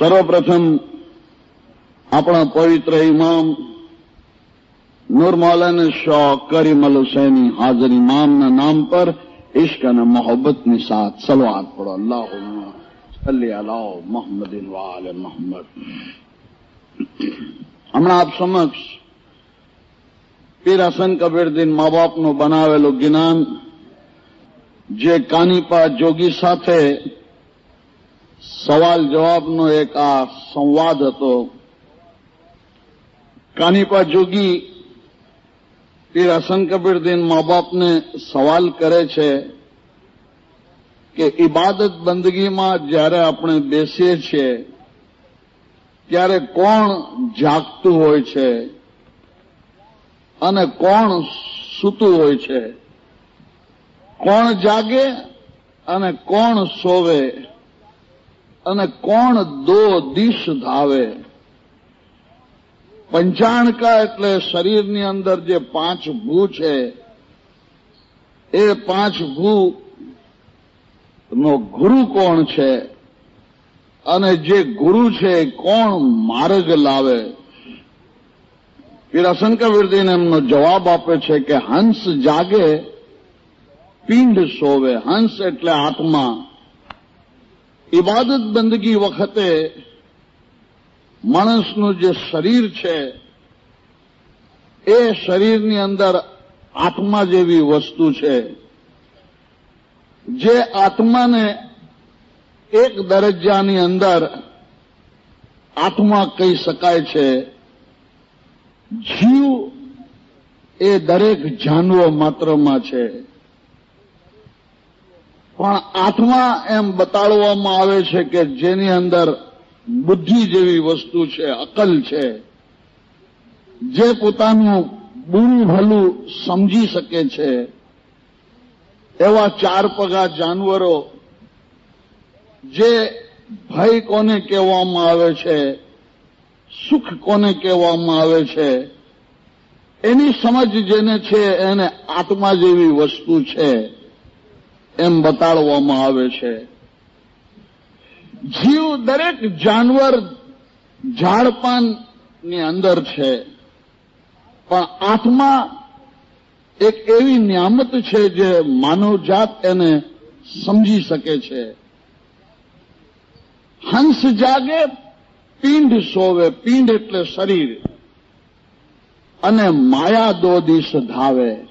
સર્વપ્રથમ આપણા પવિત્ર ઇમામ નૂર મૌલાના શાહ કરીમલ હુસૈની હાજર ઇમામના નામ પર ઇશ્ક અને મોહબ્બતની સાથ સલવાત પડો અલ્લાહ સલ્લી અલા મોહમ્મદિન વાલે મોહમ્મદ હમણાં આપ સમક્ષ પીર હસન કબીરદીન મા બાપનું બનાવેલું જ્ઞાન જે કાનીપા જોગી સાથે સવાલ જવાબનો એક આ સંવાદ હતો. કાનીપા જોગી પીર હસન કબીરદીન મા બાપને સવાલ કરે છે કે ઇબાદત બંદગીમાં જ્યારે આપણે બેસીએ છીએ, ત્યારે કોણ જાગતું હોય છે અને કોણ સૂતું હોય છે? કોણ જાગે અને કોણ સોવે? અને કોણ દો દિશ ધાવે? પંચાણકા એટલે શરીરની અંદર જે પાંચ ભૂ છે, એ પાંચ ભૂ ગુરુ કોણ છે? અને જે ગુરુ છે, કોણ માર્ગ લાવે? પીરાશન કબીરદીન એમનો જવાબ આપે છે કે હંસ જાગે, પિંડ સોવે. હંસ એટલે આત્મા. ઇબાદત બંદગી વખતે માણસનું જે શરીર છે, એ શરીરની અંદર આત્મા જેવી વસ્તુ છે, જે આત્માને એક દરજ્જાની અંદર આત્મા કહી શકાય છે, જીવ એ દરેક જાનવો માત્રમાં છે. પણ આઠમા એમ બતાડવામાં આવે છે કે જેની અંદર બુદ્ધિ જેવી વસ્તુ છે, અકલ છે, જે પોતાનું બુરું ભલું સમજી શકે છે, એવા ચાર પગા જાનવરો જે ભય કોને કહેવામાં આવે છે, સુખ કોને કહેવામાં આવે છે, એની સમજ જેને છે એને આત્મા જેવી વસ્તુ છે. એમ બતાડવામાં આવે છે. જીવ દરેક જાનવર ઝાડપાનની અંદર છે. પણ આત્મા એક એવી નિયામત છે જે માનવજાત એને સમજી શકે છે. હંસ જાગે, પિંડ સોવે, પિંડ એટલે શરીર. અને માયા દો દિશ ધાવે.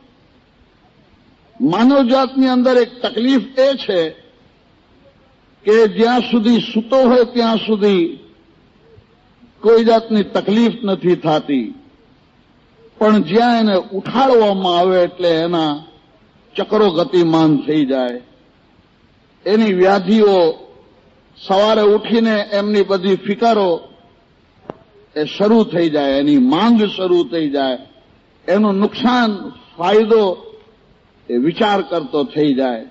માનવજાતની અંદર એક તકલીફ એ છે કે જ્યાં સુધી સૂતો હોય ત્યાં સુધી કોઈ જાતની તકલીફ નથી થતી. પણ જ્યાં એને ઉઠાડવામાં આવે એટલે એના ચક્રો ગતિમાન થઈ જાય. એની વ્યાધિઓ સવારે ઉઠીને એમની બધી ફિકરો એ શરૂ થઈ જાય, એની માંગ શરૂ થઈ જાય. એનું નુકસાન, ફાયદો એ વિચાર કરતો થઈ જાય.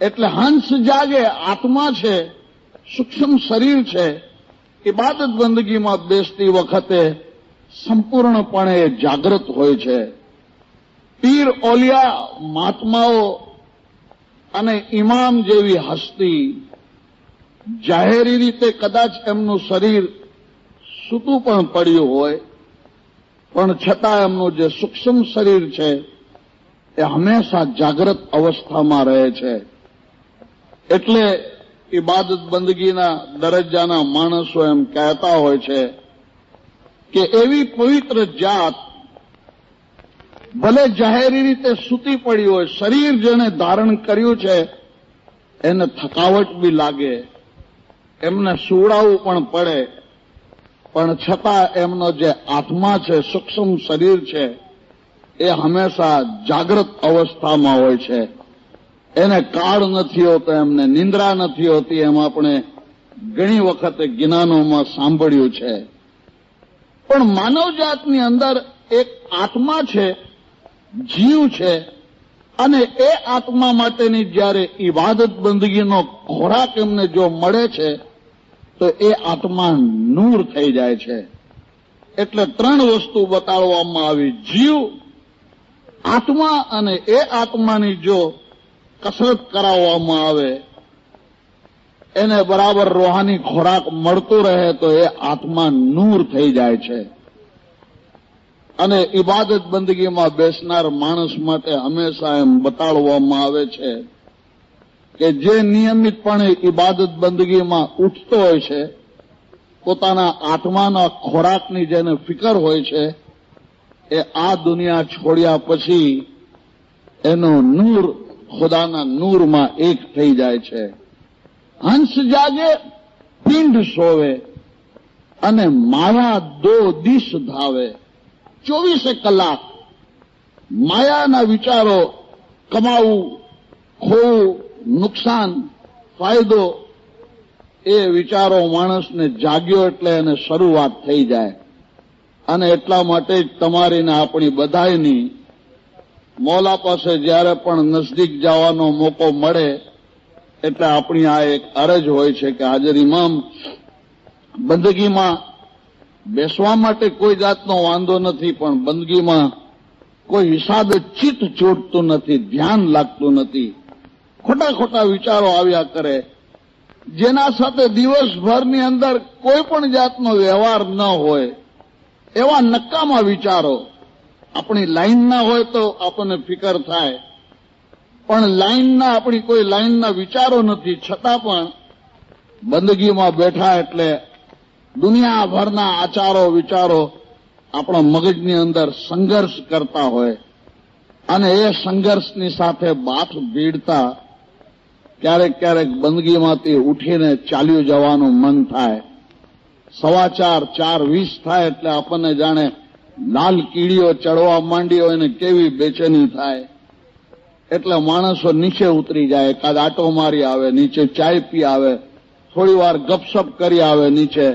એટલે હંસ જાગે, આત્મા છે, સૂક્ષ્મ શરીર છે ઇબાદત બંદગીમાં બેસતી વખતે સંપૂર્ણપણે જાગૃત હોય છે. પીર, ઓલિયા, મહાત્માઓ અને ઇમામ જેવી હસ્તી જાહેરી રીતે કદાચ એમનું શરીર સૂતું પણ પડ્યું હોય, પણ છતાં એમનું જે સૂક્ષ્મ શરીર છે એ હંમેશા જાગ્રત અવસ્થામાં રહે છે. એટલે ઇબાદત બંદગીના દરજ્જાના માણસો એમ કહેતા હોય છે કે એવી પવિત્ર જાત ભલે જાહેરી રીતે સૂતી પડી હોય, શરીર જેને ધારણ કર્યું છે, એને થકાવટ બી લાગે. એમને સુવડાવવું પણ પડે. પણ છતાં એમનો જે આત્મા છે, સૂક્ષ્મ શરીર છે એ હંમેશા જાગ્રત અવસ્થામાં હોય છે. એને કાળ નથી હોતો, એમને નિંદ્રા નથી હોતી, એમ આપણે ઘણી વખતે જ્ઞાનોમાં સાંભળ્યું છે. પણ માનવજાતની અંદર એક આત્મા છે, જીવ છે, અને એ આત્મા માટેની જ્યારે ઇબાદત બંદગીનો ખોરાક એમને જો મળે છે, તો એ આત્મા નૂર થઈ જાય છે. એટલે ત્રણ વસ્તુ બતાડવામાં આવી. જીવ આત્મા અને એ આત્માની જો કસરત કરાવવામાં આવે, એને બરાબર રોહાની ખોરાક મળતો રહે તો એ આત્મા નૂર થઈ જાય છે. અને ઇબાદત બંદગીમાં બેસનાર માણસ માટે હંમેશા એમ બતાડવામાં આવે છે કે જે નિયમિતપણે ઇબાદત બંદગીમાં ઉઠતો હોય છે, પોતાના આત્માના ખોરાકની જેને ફિકર હોય છે એ આ દુનિયા છોડ્યા પછી એનો નૂર, ખુદાના નૂરમાં એક થઈ જાય છે. હંસ જાગે, પિંડ સોવે અને માયા દો દિશ ધાવે. ચોવીસે કલાક માયાના વિચારો કમાવું, ખોવું, નુકસાન, ફાયદો એ વિચારો માણસને જાગ્યો એટલે એને શરૂઆત થઈ જાય. અને એટલા માટે જ તમારી ને આપણી બધાની મોલા પાસે જ્યારે પણ નજદીક જવાનો મોકો મળે, એટલે આપણી આ એક અરજ હોય છે કે હાજર ઇમામ બંદગીમાં બેસવા માટે કોઈ જાતનો વાંધો નથી, પણ બંદગીમાં કોઈ હિસાબ ચિત્ત ચોટતું નથી, ધ્યાન લાગતું નથી. ખોટા ખોટા વિચારો આવ્યા કરે. જેના સાથે દિવસભરની અંદર કોઈ પણ જાતનો વ્યવહાર ન હોય એવા નક્કામાં વિચારો. આપણી લાઈનના હોય તો આપણને ફિકર થાય. પણ લાઈનના આપણી કોઈ લાઈનના વિચારો નથી. છતાં પણ બંદગીમાં બેઠા એટલે દુનિયાભરના આચારો, વિચારો આપણા મગજની અંદર સંઘર્ષ કરતા હોય. અને એ સંઘર્ષની સાથે બાથ ભીડતા ક્યારેક ક્યારેક બંદગીમાંથી ઉઠીને ચાલ્યું જવાનું મન થાય. સવા ચાર ચાર વીસ થાય એટલે આપણને જાણે લાલ કીડીઓ ચડવા માંડી હોય ને કેવી બેચેની થાય. એટલે માણસો નીચે ઉતરી જાય એકાદ આટો મારી આવે, નીચે ચાય પી આવે, થોડી વાર ગપસપ કરી આવે નીચે.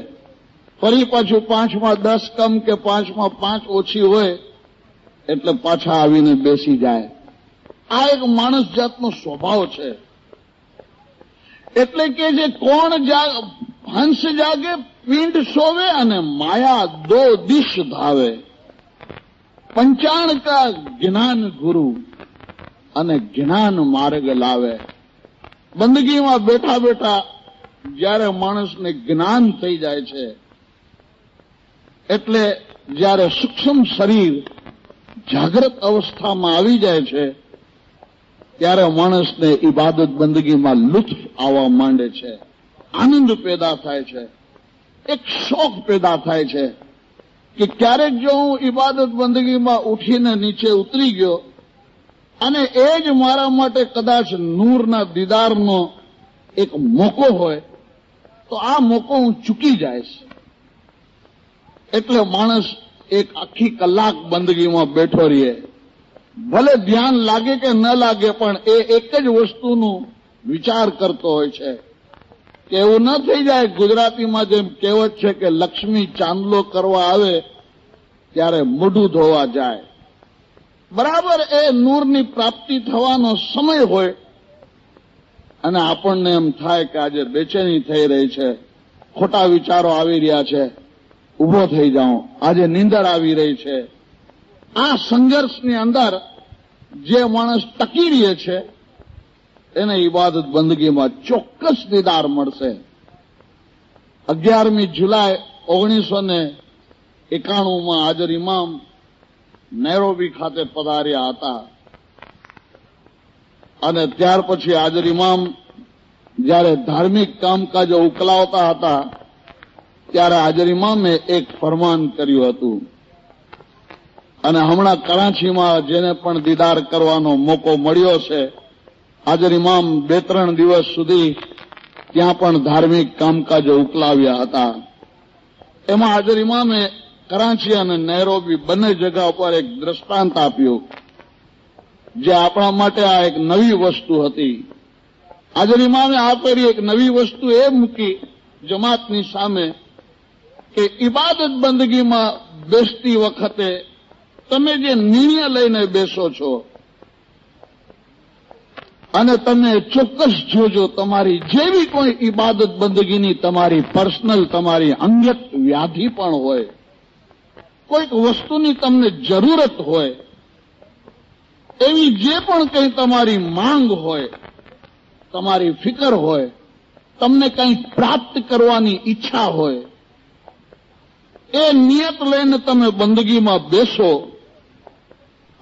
ફરી પાછું પાંચમાં દસ કમ કે પાંચમાં પાંચ ઓછી હોય, એટલે પાછા આવીને બેસી જાય. આ એક માણસ જાતનો સ્વભાવ છે. એટલે કે જે કોણ જાગ હંસ જાગે, પિંડ સોવે અને માયા દો દિશ ધાવે. પંચાણ કા જ્ઞાન ગુરુ અને જ્ઞાન માર્ગ લાવે. બંદગીમાં બેઠા બેઠા જ્યારે માણસને જ્ઞાન થઈ જાય છે, એટલે જ્યારે સૂક્ષ્મ શરીર જાગ્રત અવસ્થામાં આવી જાય છે, ત્યારે માણસને ઇબાદત બંદગીમાં લુત્ફ આવવા માંડે છે. આનંદ પેદા થાય છે. એક શોખ પેદા થાય છે કે ક્યારેક જો હું ઇબાદત બંદગીમાં ઉઠીને નીચે ઉતરી ગયો અને એ જ મારા માટે કદાચ નૂરના દીદારનો એક મોકો હોય, તો આ મોકો હું ચૂકી જઈશ. એટલે માણસ એક આખી કલાક બંદગીમાં બેઠો રહીએ. ભલે ધ્યાન લાગે કે ન લાગે, પણ એ એક જ વસ્તુનું વિચાર કરતો હોય છે. એવું ન થઈ જાય ગુજરાતીમાં જેમ કહેવત છે કે લક્ષ્મી ચાંદલો કરવા આવે ત્યારે મોઢું ધોવા જાય. બરાબર એ નૂરની પ્રાપ્તિ થવાનો સમય હોય અને આપણને એમ થાય કે આજે બેચેની થઈ રહી છે, ખોટા વિચારો આવી રહ્યા છે ઊભો થઈ જાઉં, આજે નીંદર આવી રહી છે. આ સંઘર્ષની અંદર જે માણસ ટકી રહે છે એને ઇબાદત બંદગીમાં ચોક્કસ દીદાર મળશે. અગિયારમી જુલાઈ ઓગણીસો ને એકાણુંમાં હાજર ઇમામ નૈરોબી ખાતે પધાર્યા હતા. અને ત્યાર પછી હાજર ઇમામ જ્યારે ધાર્મિક કામકાજો ઉકલાવતા હતા, ત્યારે હાજર ઇમામે એક ફરમાન કર્યું હતું. અને હમણાં કરાચીમાં જેને પણ દીદાર કરવાનો મોકો મળ્યો છે હાજર ઇમામ બે ત્રણ દિવસ સુધી ત્યાં પણ ધાર્મિક કામકાજો ઉકલાવ્યા હતા. એમાં હાજર ઇમામે કરાચી અને નૈરોબી બંને જગા ઉપર એક દ્રષ્ટાંત આપ્યું, જે આપણા માટે આ એક નવી વસ્તુ હતી. હાજર ઇમામે આપેલી એક નવી વસ્તુ એ મૂકી જમાતની સામે કે ઇબાદત બંદગીમાં બેસતી વખતે તમે જે નિર્ણય લઈને બેસો છો અને તમે ચોક્કસ જોજો, તમારી જેવી કોઈ ઇબાદત બંદગીની, તમારી પર્સનલ, તમારી અંગત વ્યાધિ પણ હોય, કોઈક વસ્તુની તમને જરૂરત હોય, એવી જે પણ કંઈ તમારી માંગ હોય, તમારી ફિકર હોય, તમને કંઈ પ્રાપ્ત કરવાની ઈચ્છા હોય, એ નિયત લઈને તમે બંદગીમાં બેસો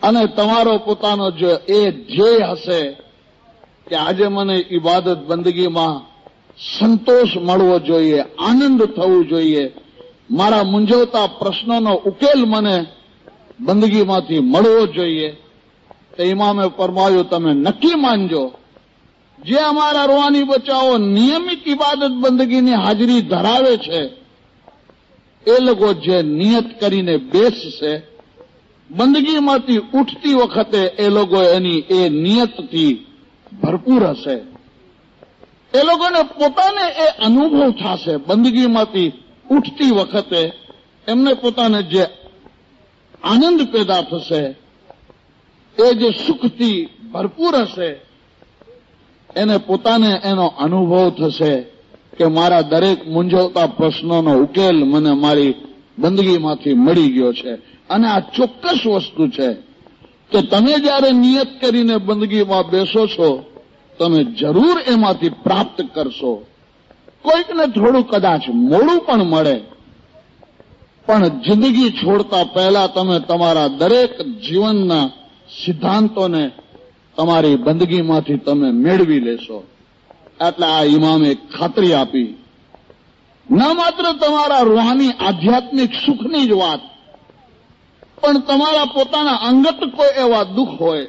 અને તમારો પોતાનો જે એ ધ્યેય હશે આજે મને ઇબાદત બંદગીમાં સંતોષ મળવો જોઈએ, આનંદ થવું જોઈએ. મારા મૂંઝવતા પ્રશ્નોનો ઉકેલ મને બંદગીમાંથી મળવો જોઈએ. તો ઇમામે ફરમાયું તમે નક્કી માનજો, જે અમારા રૂહાની બચાવો નિયમિત ઇબાદત બંદગીની હાજરી ધરાવે છે, એ લોકો જે નિયત કરીને બેસશે, બંદગીમાંથી ઉઠતી વખતે એ લોકો એની એ નિયતથી ભરપૂર હશે. એ લોકોને પોતાને એ અનુભવ થશે. બંદગીમાંથી ઉઠતી વખતે એમને પોતાને જે આનંદ પેદા થશે, એ જે સુખથી ભરપૂર હશે, એને પોતાને એનો અનુભવ થશે કે મારા દરેક મૂંઝવતા પ્રશ્નોનો ઉકેલ મને મારી બંદગીમાંથી મળી ગયો છે. અને આ ચોક્કસ વસ્તુ છે કે તમે જ્યારે નિયત કરીને બંદગીમાં બેસો છો, તમે જરૂર એમાંથી પ્રાપ્ત કરશો. કોઈકને થોડું કદાચ મોડું પણ મળે. પણ જિંદગી છોડતા પહેલા તમે તમારા દરેક જીવનના સિદ્ધાંતોને તમારી બંદગીમાંથી તમે મેળવી લેશો. એટલે આ ઇમામે ખાતરી આપી. ન માત્ર તમારા રૂહાની આધ્યાત્મિક સુખની જ વાત પણ તમારા પોતાના અંગત કોઈ એવા દુઃખ હોય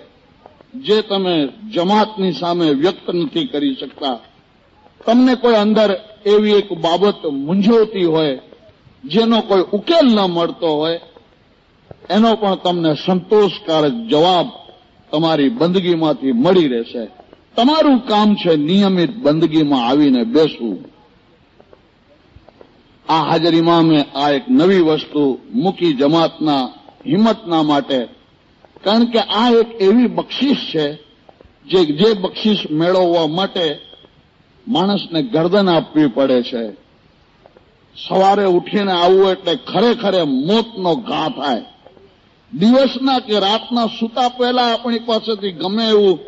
જે તમે જમાતની સામે વ્યક્ત નથી કરી શકતા. તમને કોઈ અંદર એવી એક બાબત મૂંઝવતી હોય, જેનો કોઈ ઉકેલ ન મળતો હોય, એનો પણ તમને સંતોષકારક જવાબ તમારી બંદગીમાંથી મળી રહેશે. તમારું કામ છે નિયમિત બંદગીમાં આવીને બેસવું. આ હાજર ઇમામે આ એક નવી વસ્તુ મૂકી જમાતના હિંમતના માટે. કારણ કે આ એક એવી બક્ષિસ છે જે જે મેળવવા માટે માણસને ગરદન આપવી પડે છે. સવારે ઉઠીને આવવું એટલે ખરેખર મોતનો ઘા થાય. દિવસના કે રાતના સૂતા પહેલા આપણી પાસેથી ગમે એવું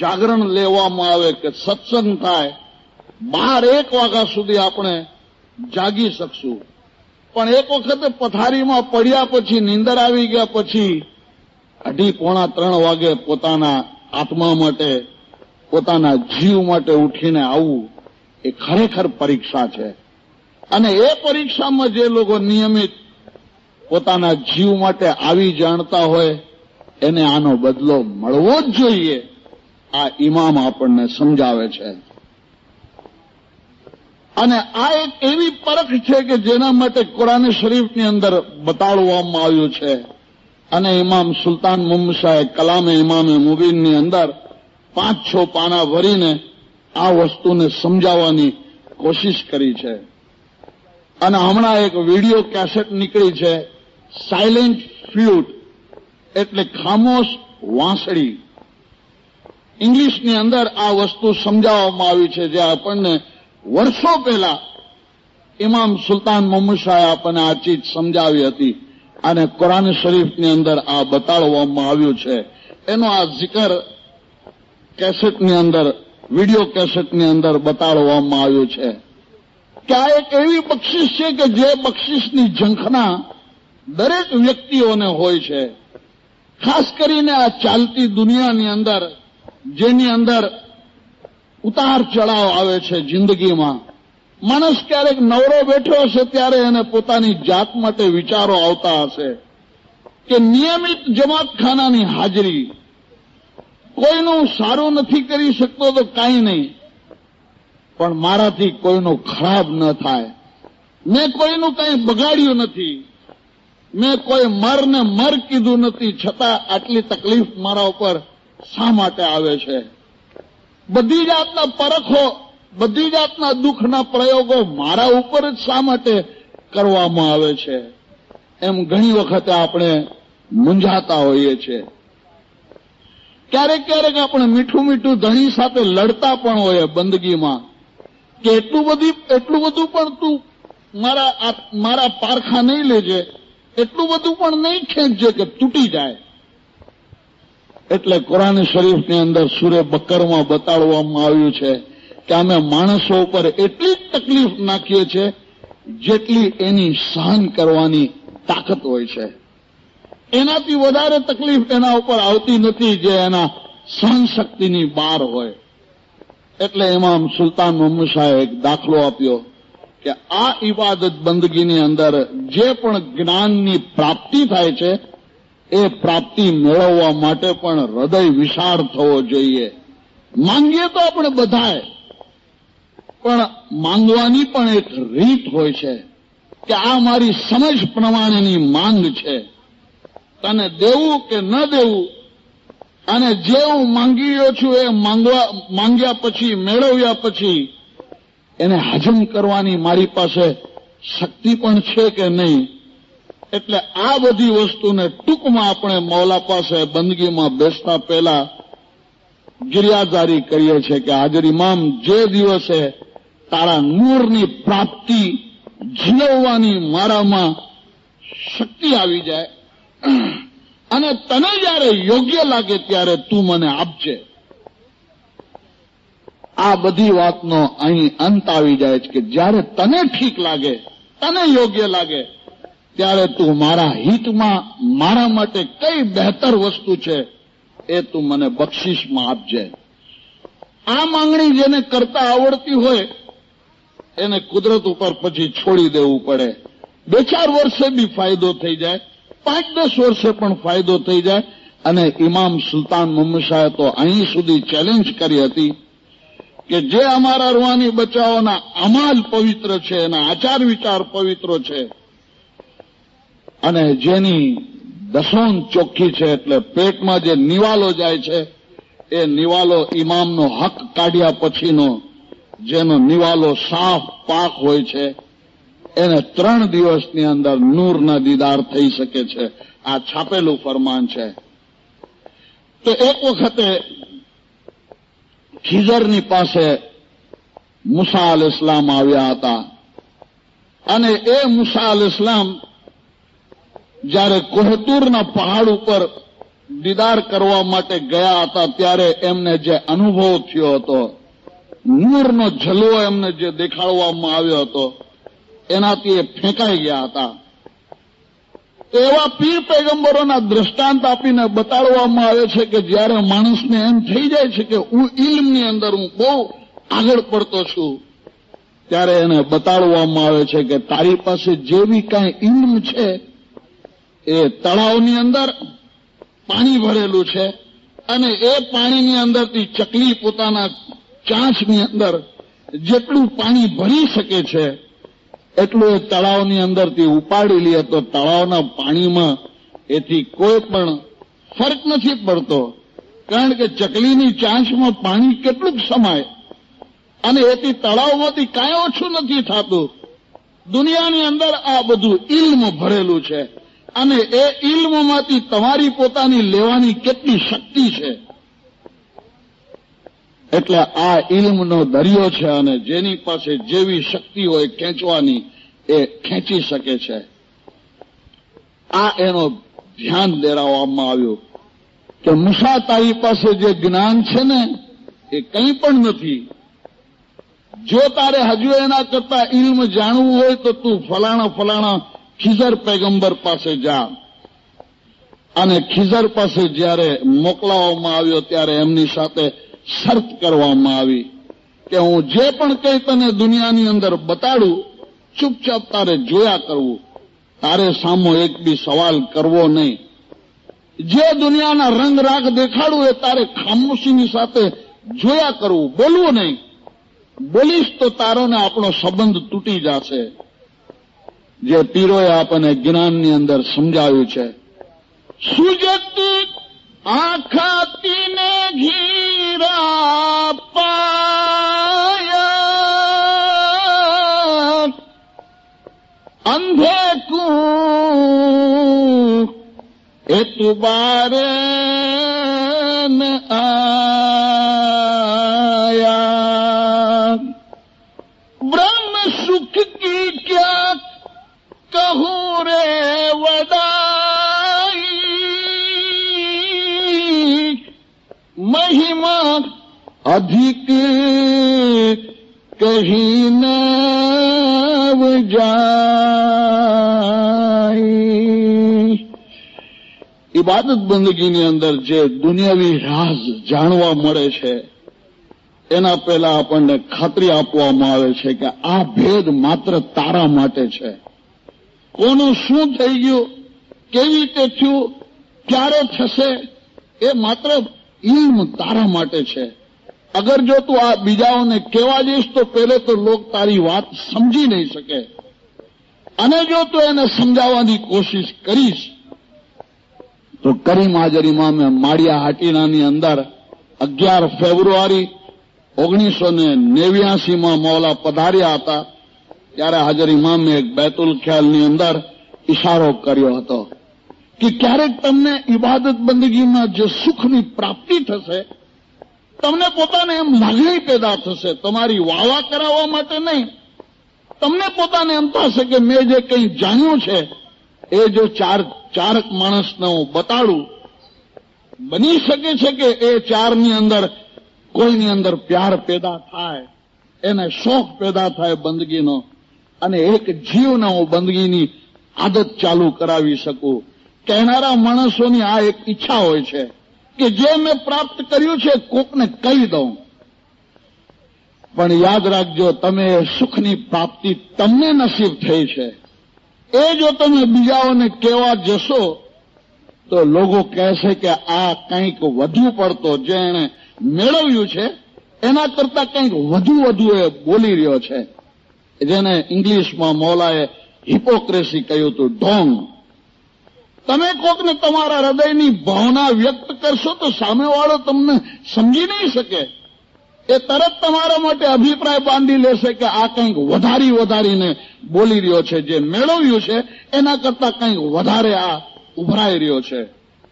જાગરણ લેવામાં આવે કે સત્સંગ થાય બાર એક વાગ્યા સુધી આપણે જાગી શકશું. પણ એક વખતે પથારીમાં પડ્યા પછી, નીંદર આવી ગયા પછી, અઢી પોણા ત્રણ વાગે પોતાના આત્મા માટે, પોતાના જીવ માટે ઉઠીને આવવું એ ખરેખર પરીક્ષા છે. અને એ પરીક્ષામાં જે લોકો નિયમિત પોતાના જીવ માટે આવી જાણતા હોય, એને આનો બદલો મળવો જ જોઈએ. આ ઇમામ આપણને સમજાવે છે. અને આ એક એવી પરખ છે કે જેના માટે કુરાન શરીફની અંદર બતાડવામાં આવ્યું છે. અને ઇમામ સુલતાન મુમસાએ કલામે ઇમામે મુબીનની અંદર પાંચ છ પાના ભરીને આ વસ્તુને સમજાવવાની કોશિશ કરી છે. અને હમણાં એક વીડિયો કેસેટ નીકળી છે, સાયલેન્ટ ફ્લ્યુટ એટલે ખામોશ વાંસળી. ઇંગ્લિશની અંદર આ વસ્તુ સમજાવવામાં આવી છે, જે આપણને વર્ષો પહેલા ઇમામ સુલતાન મોહમ્મદ શાહે આપણને આ ચીજ સમજાવી હતી અને કુરાન શરીફની અંદર આ બતાડવામાં આવ્યું છે. એનો આ જિકર કેસેટની અંદર, વીડિયો કેસેટની અંદર બતાડવામાં આવ્યું છે. કે આ એક એવી બક્ષિસ છે કે જે બક્ષિસની ઝંખના દરેક વ્યક્તિઓને હોય છે. ખાસ કરીને આ ચાલતી દુનિયાની અંદર, જેની અંદર ઉતાર ચડાવ આવે છે જિંદગીમાં. માણસ ક્યારેક નવરો બેઠો હશે ત્યારે એને પોતાની જાત માટે વિચારો આવતા હશે કે નિયમિત જમાતખાનાની હાજરી. કોઈનું સારું નથી કરી શકતો તો કાંઈ નહીં. પણ મારાથી કોઈનું ખરાબ ન થાય. મેં કોઈનું કંઈ બગાડ્યું નથી. મેં કોઈ મર ને મર કીધું નથી છતાં આટલી તકલીફ મારા ઉપર શા માટે આવે છે? બધી જાતના પરખો, બધી જાતના દુઃખના પ્રયોગો મારા ઉપર જ શા માટે કરવામાં આવે છે? એમ ઘણી વખતે આપણે મૂંઝાતા હોઈએ છીએ. ક્યારેક ક્યારેક આપણે મીઠું મીઠું ધણી સાથે લડતા પણ હોય બંદગીમાં. કે એટલું બધી, એટલું બધું પણ તું મારા મારા પારખા નહીં લેજે, એટલું બધું પણ નહીં ખેંચજે કે તૂટી જાય. એટલે કુરાન શરીફની અંદર સુરે બકરમાં બતાડવામાં આવ્યું છે કે અમે માણસો ઉપર એટલી તકલીફ નાખીએ છીએ જેટલી એની સહન કરવાની તાકાત હોય છે. એનાથી વધારે તકલીફ એના ઉપર આવતી નથી જે એના સહન શક્તિની બહાર હોય. એટલે ઇમામ સુલતાન મોહમ્મદ શાહે એક દાખલો આપ્યો કે આ ઇબાદત બંદગીની અંદર જે પણ જ્ઞાનની પ્રાપ્તિ થાય છે એ પ્રાપ્તિ મેળવવા માટે પણ હૃદય વિશાળ થવો જોઈએ. માંગીએ તો આપણે બધાએ. પણ માંગવાની પણ એક રીત હોય છે કે આ મારી સમજ પ્રમાણેની માંગ છે. તને દેવું કે ન દેવું? અને જે હું માંગી રહ્યો છું એ માંગવા, માંગ્યા પછી, મેળવ્યા પછી, એને હજમ કરવાની મારી પાસે શક્તિ પણ છે કે નહીં? એટલે આ બધી વસ્તુને ટૂંકમાં આપણે મૌલા પાસે બંદગીમાં બેસતા પહેલા ગિરિયાજારી કરીએ છીએ કે હાજર ઇમામ જે દિવસે તારા નૂરની પ્રાપ્તિ ઝીલવવાની મારામાં શક્તિ આવી જાય અને તને જ્યારે યોગ્ય લાગે ત્યારે તું મને આપજે. આ બધી વાતનો અહીં અંત આવી જાય છે કે જ્યારે તને ઠીક લાગે, તને યોગ્ય લાગે ત્યારે તું મારા હિતમાં મારા માટે કઈ બહેતર વસ્તુ છે એ તું મને બક્ષિસમાં આપજે. આ માંગણી જેને કરતા આવડતી હોય, એને કુદરત ઉપર પછી છોડી દેવું પડે. બે ચાર વર્ષે બી ફાયદો થઈ જાય, પાંચ દસ વર્ષે પણ ફાયદો થઈ જાય, અને ઇમામ સુલતાન મોહમ્મદ શાહે તો અહીં સુધી ચેલેન્જ કરી હતી કે જે અમારા રૂહાની બચાવોના અમાલ પવિત્ર છે, એના આચાર વિચાર પવિત્ર છે અને જેની દસોન ચોખ્ખી છે એટલે પેટમાં જે નિવાલો જાય છે, એ નિવાલો ઇમામનો હક કાઢ્યા પછીનો જેનો નિવાલો સાફ પાક હોય છે, એને ત્રણ દિવસની અંદર નૂરના દીદાર થઈ શકે છે. આ છાપેલું ફરમાન છે. તો એક વખતે ખીજરની પાસે મુસા અલ ઇસ્લામ આવ્યા હતા. અને એ મુસા અલ ઇસ્લામ જ્યારે કોહતુરના પહાડ ઉપર દીદાર કરવા માટે ગયા હતા, ત્યારે એમને જે અનુભવ થયો હતો, નૂરનો જલવો એમને જે દેખાડવામાં આવ્યો હતો, એનાથી એ ફેંકાઈ ગયા હતા. એવા પીર પૈગંબરોના દ્રષ્ટાંત આપીને બતાડવામાં આવે છે કે જ્યારે માણસને એમ થઈ જાય છે કે હું ઇલમની અંદર હું બહુ આગળ પડતો છું, ત્યારે એને બતાડવામાં આવે છે કે તારી પાસે જેવી કાંઈ ઇલ્મ છે એ તળાવની અંદર પાણી ભરેલું છે અને એ પાણીની અંદરથી ચકલી પોતાના ચાંચની અંદર જેટલું પાણી ભરી શકે છે, એટલું એ તળાવની અંદરથી ઉપાડી લે તો તળાવના પાણીમાં એથી કોઈ પણ ફરક નથી પડતો. કારણ કે ચકલીની ચાંચમાં પાણી કેટલું સમાય અને એથી તળાવમાંથી કાંઈ ઓછું નથી થતું. દુનિયાની અંદર આ બધું ઇલ્મ ભરેલું છે. અને એ ઇલ્મમાંથી તમારી પોતાની લેવાની કેટલી શક્તિ છે? એટલે આ ઇલ્મનો દરિયો છે અને જેની પાસે જેવી શક્તિ હોય ખેંચવાની, એ ખેંચી શકે છે. આ એનો ધ્યાન દેરાવવામાં આવ્યું કે મુસા તારી પાસે જે જ્ઞાન છે ને, એ કંઈ પણ નથી. જો તારે હજુ એના કરતા ઇલ્મ જાણવું હોય તો તું ફલાણા ફલાણા ખિઝર પૈગંબર પાસે જા અને ખિઝર પાસે જ્યારે મોકલાવવામાં આવ્યો ત્યારે એમની સાથે શરત કરવામાં આવી કે હું જે પણ કંઈ તને દુનિયાની અંદર બતાડું, ચૂપચાપ તારે જોયા કરવું. તારે સામો એક બી સવાલ કરવો નહીં. જે દુનિયાના રંગ રાગ દેખાડું એ તારે ખામોશીની સાથે જોયા કરવું. બોલવું નહીં. બોલીશ તો તારો ને આપણો સંબંધ તૂટી જશે. જે પીરોએ આપણને જ્ઞાનની અંદર સમજાવ્યું છે. સુજતી આખાતીને ઘીરા પાયા. અંધે કુ એતુબારે ન आया अधिक કહી નવ જાય ઇબાદત બંદગીની અંદર જે દુનિયાવી રાજ જાણવા મળે છે એના પહેલા આપણને ખાતરી આપવામાં આવે છે કે આ ભેદ માત્ર તારા માટે છે કોનું શું થઈ ગયું કેવી રીતે થયું ક્યારે થશે એ માત્ર ઇલ્મ તારા માટે છે અગર જો તું આ બીજાઓને કહેવા જઈશ, તો પહેલે તો લોક તારી વાત સમજી નહીં શકે. અને જો તું એને સમજાવવાની કોશિશ કરીશ, તો કરીમ હાજર ઇમામે માળિયા હાટીનાની અંદર અગિયાર ફેબ્રુઆરી ઓગણીસો ને નેવ્યાસીમાં મોલા પધાર્યા હતા, ત્યારે હાજર ઇમામે એક બેતુલ ખ્યાલની અંદર ઇશારો કર્યો હતો કે ક્યારેક તમને ઇબાદત બંદગીમાં જે સુખની પ્રાપ્તિ થશે તમને પોતાને એમ લાગણી પેદા થશે. તમારી વાવા કરાવવા માટે નહીં. તમને પોતાને એમ થશે કે મેં જે કંઈ જાણ્યું છે, એ જો ચાર ચારક માણસને હું બતાડું, બની શકે છે કે એ ચારની અંદર કોઈની અંદર પ્યાર પેદા થાય, એને શોખ પેદા થાય બંદગીનો, અને એક જીવને હું બંદગીની આદત ચાલુ કરાવી શકું. કહેનારા માણસોની આ એક ઈચ્છા હોય છે. કે જે મેં પ્રાપ્ત કર્યું છે કોકને કહી દઉં. પણ યાદ રાખજો, તમે સુખની પ્રાપ્તિ તમને નસીબ થઈ છે. એ જો તમે બીજાઓને કહેવા જશો, તો લોકો કહેશે કે આ કંઈક વધુ પડતો જે એણે મેળવ્યું છે, એના કરતા કંઈક વધુ વધુ એ બોલી રહ્યો છે. જેને ઇંગ્લિશમાં મોલાએ હિપોક્રેસી કહ્યું હતું ઢોંગ તમે કોકને તમારા હૃદયની ભાવના વ્યક્ત કરશો તો સામેવાળો તમને સમજી નહીં શકે. એ તરત તમારા માટે અભિપ્રાય બાંધી લેશે કે આ કંઈક વધારી વધારીને બોલી રહ્યો છે, જે મેળવ્યું છે, એના કરતા કંઈક વધારે આ ઉભરાઈ રહ્યો છે.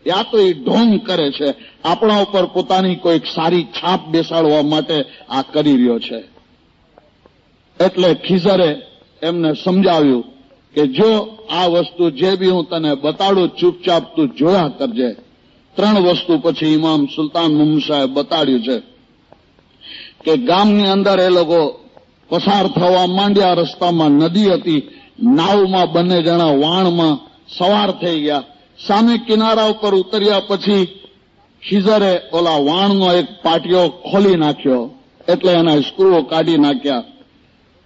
યા તો એ ઢોંગ કરે છે, આપણા ઉપર પોતાની કોઈક સારી છાપ બેસાડવા માટે આ કરી રહ્યો છે. એટલે ખીઝરે એમને સમજાવ્યું કે જો આ વસ્તુ જે બી હું તને બતાડું, ચૂપચાપ તું જોયા કરજે. ત્રણ વસ્તુ પછી ઇમામ સુલતાન મુમસાએ બતાડ્યું છે કે ગામની અંદર એ લોકો પસાર થવા માંડ્યા રસ્તામાં નદી હતી, નાવમાં બંને જણા વાણમાં સવાર થઈ ગયા. સામે કિનારા ઉપર ઉતર્યા પછી ખીઝરે ઓલા વાણનો એક પાટિયો ખોલી નાખ્યો, એટલે એના સ્ક્રુઓ કાઢી નાખ્યા.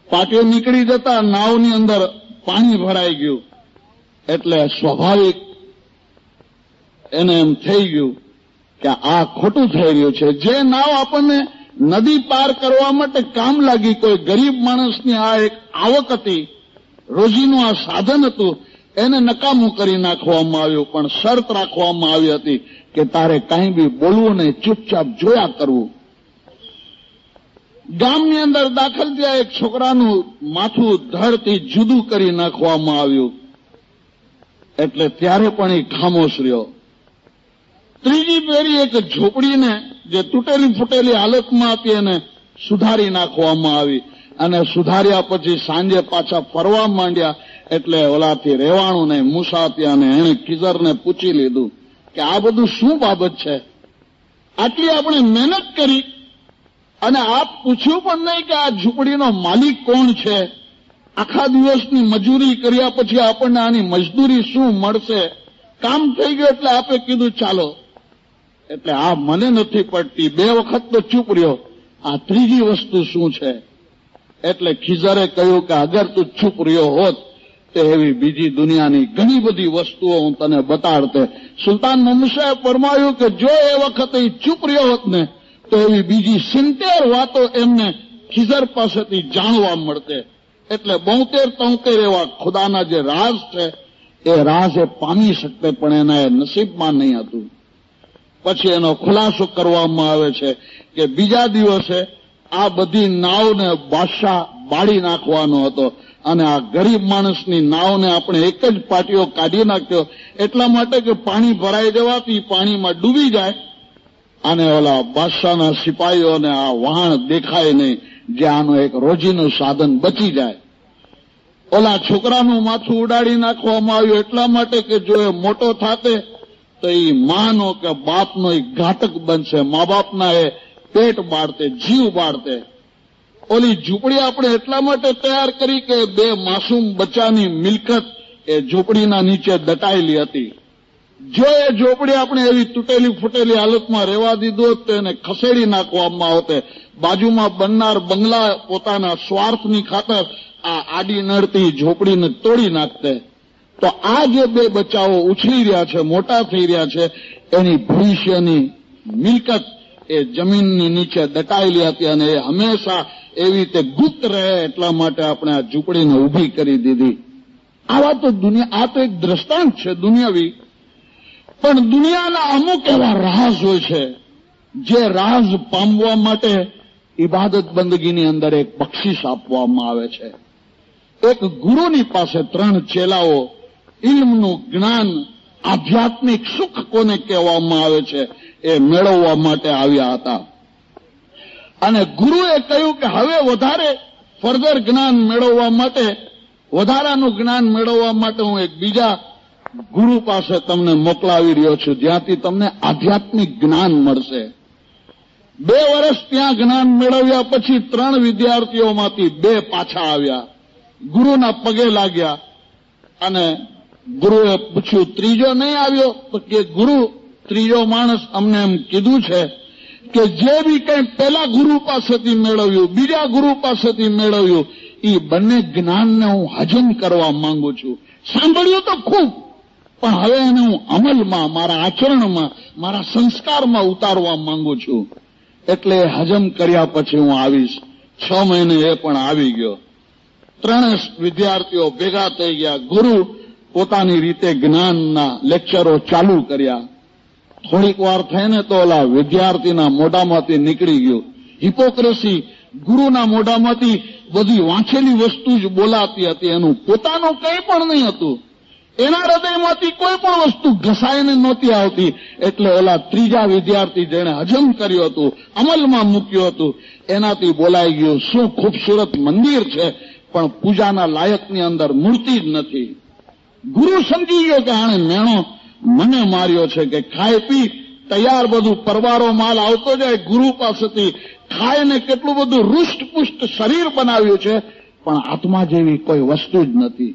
પાટિયો નીકળી જતા નાવની અંદર પાણી ભરાઈ ગયું એટલે સ્વાભાવિક એને એમ થઈ ગયું કે આ ખોટું થઈ રહ્યું છે. જે નાવ આપણને નદી પાર કરવા માટે કામ લાગી, કોઈ ગરીબ માણસની આ એક આવક હતી, રોજીનું આ સાધન હતું, એને નકામું કરી નાખવામાં આવ્યું, પણ શરત રાખવામાં આવી હતી કે તારે કાંઈ બી બોલવું નહીં, ચૂપચાપ જોયા કરવું. ગામની અંદર દાખલ થયા એક છોકરાનું માથું ધડથી જુદું કરી નાખવામાં આવ્યું. એટલે ત્યારે પણ એ ખામોશ રહ્યો. ત્રીજી પેઢી એક ઝોપડીને જે તૂટેલી ફૂટેલી હાલતમાં હતી એને સુધારી નાખવામાં આવી અને સુધાર્યા પછી સાંજે પાછા ફરવા માંડ્યા એટલે ઓલાથી રહેવાનું ને મૂસા ત્યાં એણે કિઝરને પૂછી લીધું કે આ બધું શું બાબત છે? આટલી આપણે મહેનત કરી અને આપ પૂછ્યું પણ નહીં કે આ ઝૂંપડીનો માલિક કોણ છે? આખા દિવસની મજૂરી કર્યા પછી આપણને આની મજદૂરી શું મળશે? કામ થઈ ગયું એટલે આપે કીધું, ચાલો. એટલે આ મને નથી પડતી. બે વખત તો ચૂપ રહ્યો. આ ત્રીજી વસ્તુ શું છે? એટલે ખીઝરે કહ્યું કે અગર તું ચૂપ રહ્યો હોત, તો એવી બીજી દુનિયાની ઘણી બધી વસ્તુઓ હું તને બતાડતે. સુલતાન મમસાએ ફરમાયું કે જો એ વખતે ચૂપ રહ્યો હોત ને તો એવી બીજી સિત્તેર વાતો એમને ખીઝર પાસેથી જાણવા મળતે. એટલે બોતેર તોતેર એવા ખુદાના જે રાજ છે, એ રાજ એ પામી શકતે, પણ એના એ નસીબમાં નહીં હતું. પછી એનો ખુલાસો કરવામાં આવે છે કે બીજા દિવસે આ બધી નાવને બાદશાહ બાળી નાખવાનો હતો અને આ ગરીબ માણસની નાવને આપણે એક જ પાટીઓ કાઢી નાખ્યો. એટલા માટે કે પાણી ભરાઈ જવાથી પાણીમાં ડૂબી જાય અને ઓલા બાદશાહના સિપાહીઓને આ વાહણ દેખાય નહીં જે આનું એક રોજીનું સાધન બચી જાય. ઓલા છોકરાનું માથું ઉડાડી નાખવામાં આવ્યું એટલા માટે કે જો એ મોટો થાતે, તો એ માનો કે બાપનો એ ઘાતક બનશે. મા બાપના એ પેટ બાળતે, જીવ બાળતે. ઓલી ઝૂંપડી આપણે એટલા માટે તૈયાર કરી કે બે માસૂમ બચ્ચાની મિલકત એ ઝૂંપડીના નીચે દટાયેલી હતી. જો ઝૂંપડી આપણે એવી તૂટેલી ફૂટેલી હાલતમાં રહેવા દીધો તો એને ખસેડી નાખવામાં આવતે. બાજુમાં બનનાર બંગલા પોતાના સ્વાર્થની ખાતર આ આડી નડતી ઝોપડીને તોડી નાખતે. તો આ જે બે બચ્ચાઓ ઉછળી રહ્યા છે, મોટા થઈ રહ્યા છે, એની ભવિષ્યની મિલકત એ જમીનની નીચે દટાયેલી હતી અને એ હંમેશા એવી રીતે ગુપ્ત રહે એટલા માટે આપણે આ ઝૂંપડીને ઊભી કરી દીધી. આવા તો દુનિયા, આ તો એક દ્રષ્ટાંત છે દુનિયાવી. પણ દુનિયાના અમુક એવા રાજ હોય છે, જે રાજ પામવા માટે ઇબાદત બંદગીની અંદર એક બક્ષિસ આપવામાં આવે છે. એક ગુરુની પાસે ત્રણ ચેલાઓ ઇલ્મનું જ્ઞાન, આધ્યાત્મિક સુખ કોને કહેવામાં આવે છે એ મેળવવા માટે આવ્યા હતા. અને ગુરુએ કહ્યું કે હવે વધારે ફર્ધર જ્ઞાન મેળવવા માટે, વધારાનું જ્ઞાન મેળવવા માટે હું એક બીજા ગુરુ પાસે તમને મોકલાવી રહ્યો છું. જ્યાંથી તમને આધ્યાત્મિક જ્ઞાન મળશે. બે વર્ષ ત્યાં જ્ઞાન મેળવ્યા પછી ત્રણ વિદ્યાર્થીઓમાંથી બે પાછા આવ્યા. ગુરુના પગે લાગ્યા અને ગુરુએ પૂછ્યું, ત્રીજો નહીં આવ્યો? તો કે, ગુરુ, ત્રીજો માણસ અમને એમ કીધું છે કે જે બી કંઈ પેલા ગુરુ પાસેથી મેળવ્યું, બીજા ગુરુ પાસેથી મેળવ્યું એ બંને જ્ઞાનને હું હજમ કરવા માંગુ છું. સાંભળ્યું તો ખૂબ. પણ હવે એને હું અમલમાં, મારા આચરણમાં, મારા સંસ્કારમાં ઉતારવા માંગુ છું. એટલે હજમ કર્યા પછી હું આવીશ. છ મહિને એ પણ આવી ગયો. ત્રણે વિદ્યાર્થીઓ ભેગા થઈ ગયા. ગુરુ પોતાની રીતે જ્ઞાનના લેક્ચરો ચાલુ કર્યા. થોડીક વાર થઈને તો ઓલા વિદ્યાર્થીના મોઢામાંથી નીકળી ગયું. હિપોક્રેસી ગુરુના મોઢામાંથી બધી વાંચેલી વસ્તુ જ બોલાતી હતી. એનું પોતાનું કંઈ પણ નહીં હતું. એના હૃદયમાંથી કોઈ પણ વસ્તુ ઘસાઈને નહોતી આવતી. એટલે ઓલા ત્રીજા વિદ્યાર્થી જેણે હજમ કર્યું હતું, અમલમાં મૂક્યું હતું, એનાથી બોલાઈ ગયું, શું ખૂબસૂરત મંદિર છે, પણ પૂજાના લાયકની અંદર મૂર્તિ જ નથી. ગુરુ સમજી ગયો કે આણે મેણો મને માર્યો છે કે ખાઈ પી, તૈયાર બધું પરવારો માલ આવતો જાય ગુરુ પાસેથી. ખાઈને કેટલું બધું રૂષ્ટપુષ્ટ શરીર બનાવ્યું છે, પણ આત્મા જેવી કોઈ વસ્તુ જ નથી.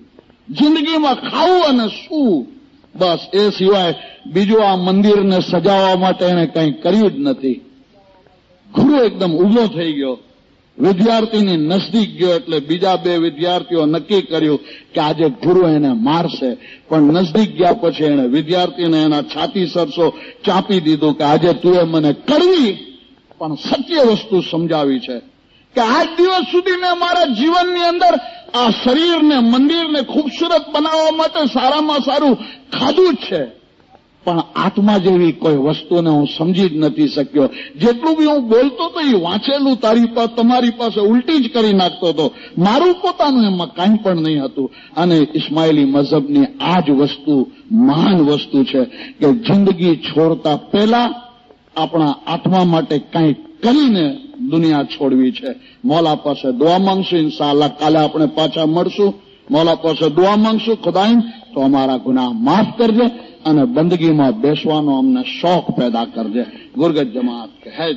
જિંદગીમાં ખાવું અને શું? બસ એ સિવાય બીજું આ મંદિરને સજાવવા માટે એને કંઈ કર્યું જ નથી. ગુરુ એકદમ ઊભો થઈ ગયો. વિદ્યાર્થીની નજદીક ગયો એટલે બીજા બે વિદ્યાર્થીઓ નક્કી કર્યું કે આજે ગુરુ એને મારશે. પણ નજદીક ગયા પછી એને વિદ્યાર્થીને એના છાતી સરસો ચાપી દીધું કે આજે તું એ મને કરવી. પણ સત્ય વસ્તુ સમજાવી છે કે આજ દિવસ સુધી મેં મારા જીવનની અંદર આ શરીરને, મંદિરને ખૂબસૂરત બનાવવા માટે સારામાં સારું ખાધું જ છે. પણ આત્મા જેવી કોઈ વસ્તુને હું સમજી જ નથી શક્યો. જેટલું બી હું બોલતો તો એ વાંચેલું તારી પાસે તમારી પાસે ઉલટી જ કરી નાખતો હતો મારું પોતાનું એમાં કાંઈ પણ નહીં હતું. અને ઇસ્માઇલી મઝહબની આ જ વસ્તુ મહાન વસ્તુ છે કે જિંદગી છોડતા પહેલા આપણા આત્મા માટે કંઈક કરીને દુનિયા છોડવી છે. મોલા પાસે દુઆ માંગશું ઇન્શાલ્લાહ કાલે આપણે પાછા મળશું. મોલા પાસે દુઆ માંગશું ખુદાઈન તો અમારા ગુનાહ માફ કરજે અને બંદગીમાં બેસવાનો અમને શોખ પેદા કરજે. ગુરગત જમાત કહે